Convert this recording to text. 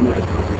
السلام